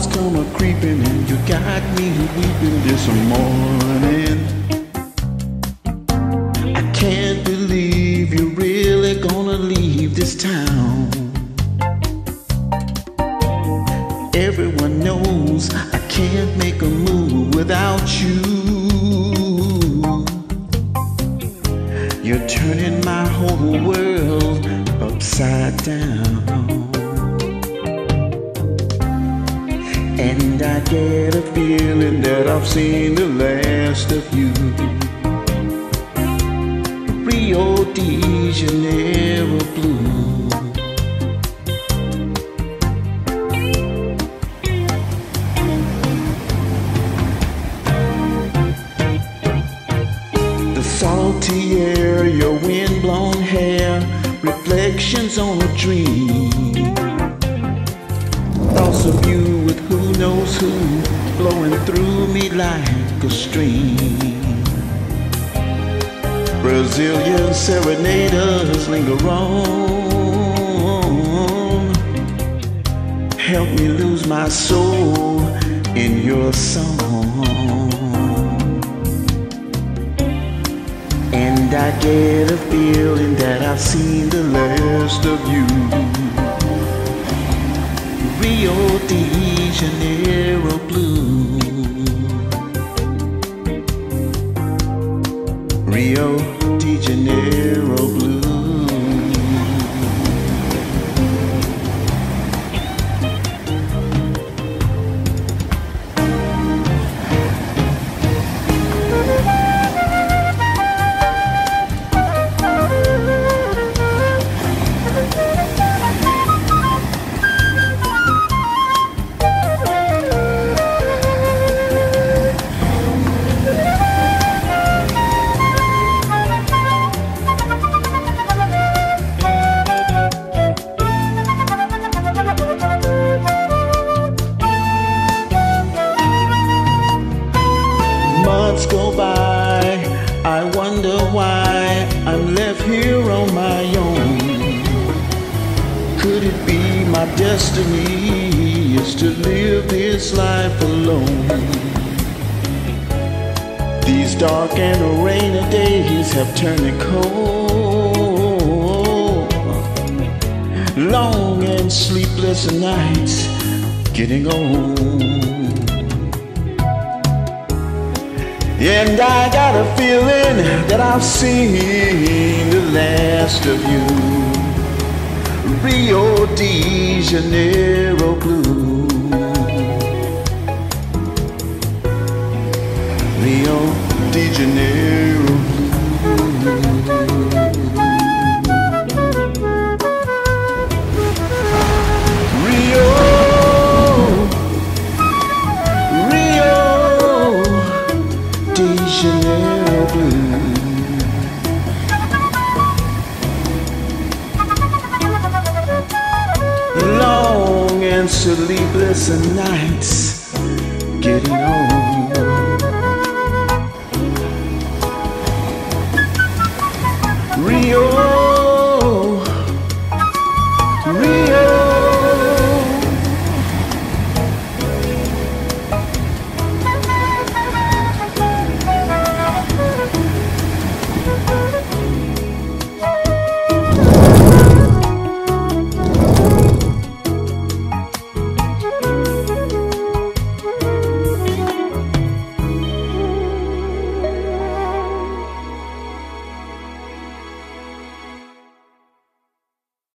clouds come a creeping and you got me weeping this morning. I can't believe you're really gonna leave this town. Everyone knows I can't make a move without you. You're turning my whole world upside down. Get a feeling that I've seen the last of you. Rio de Janeiro blue. The salty air, your wind-blown hair, reflections on a dream. Like a stream. Brazilian serenaders linger on. Help me lose my soul in your song. And I get a feeling that I've seen the last of you. Rio de Janeiro why I'm left here on my own. Could it be my destiny is to live this life alone? These dark and rainy days have turned it cold. Long and sleepless nights getting old. And I got a feeling that I've seen the last of you. Rio de Janeiro blue. Rio de Janeiro blue. Long and sleepless nights getting old. Rio